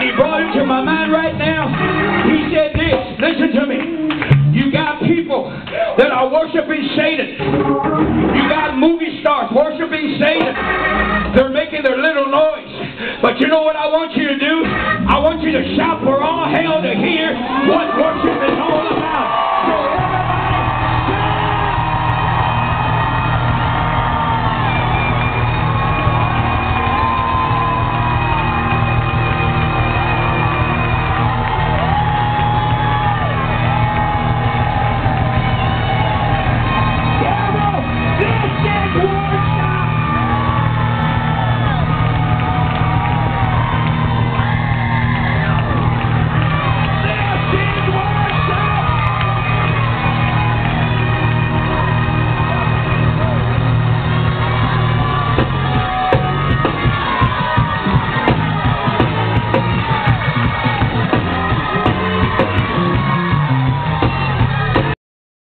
He brought it to my mind right now. He said this, listen to me. You got people that are worshiping Satan. You got movie stars worshiping Satan. They're making their little noise. But you know what I want you to do? I want you to shout for